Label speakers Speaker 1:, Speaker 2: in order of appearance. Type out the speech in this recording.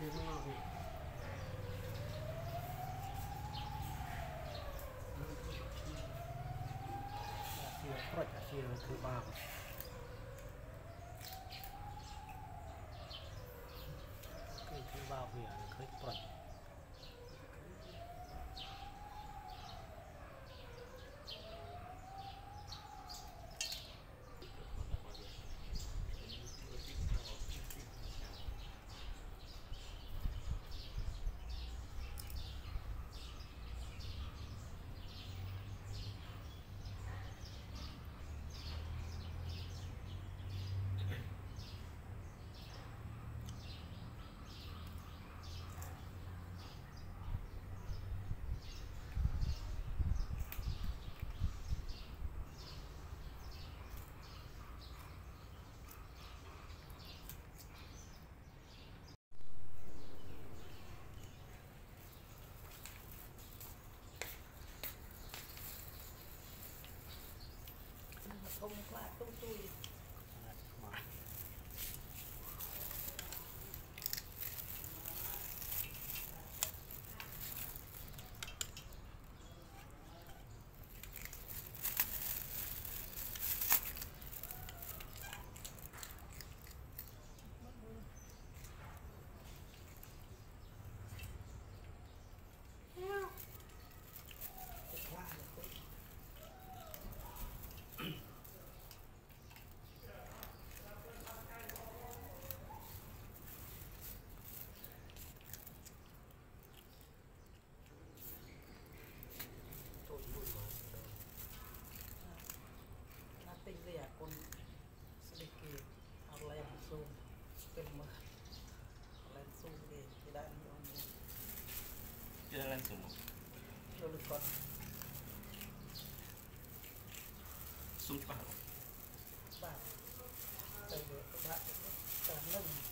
Speaker 1: คือข้างี่เสียโคตรจะเสียคือบ้าง通话，通话。ចូលលុបគាត់ស៊ូច្បាស់បាទតែយកដាក់តាមនឹង